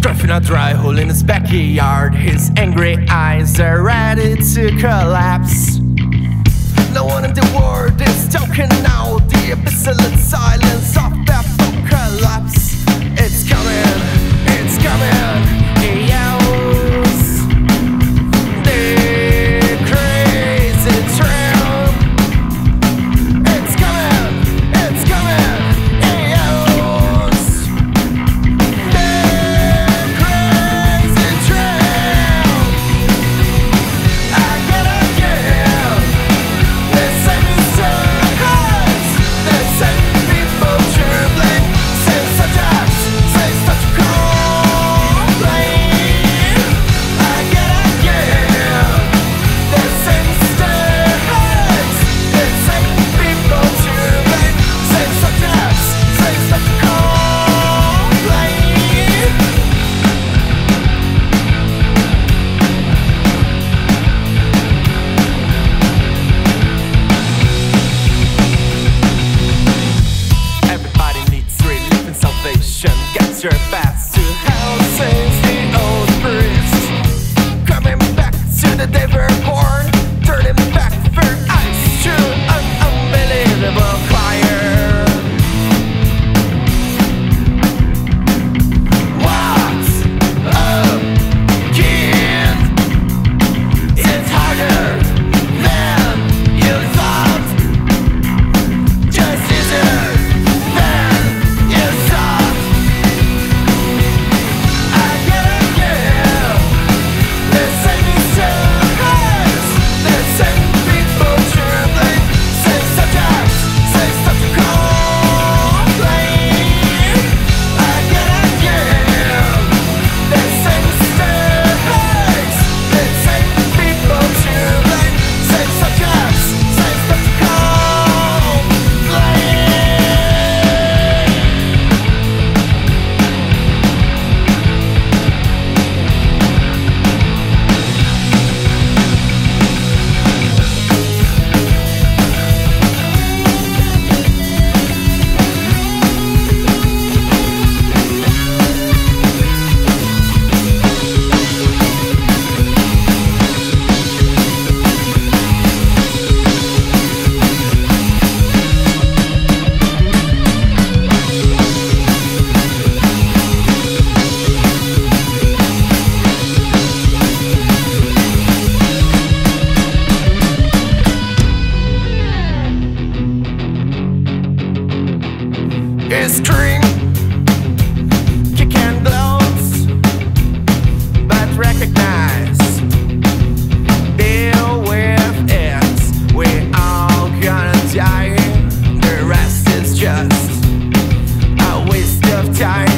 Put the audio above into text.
Stuffing a dry hole in his backyard. His angry eyes are ready to collapse. No one in the world is talking now. The abyssal silence is string. Kicking But recognize Deal with it We're all gonna die. The rest is just A waste of time.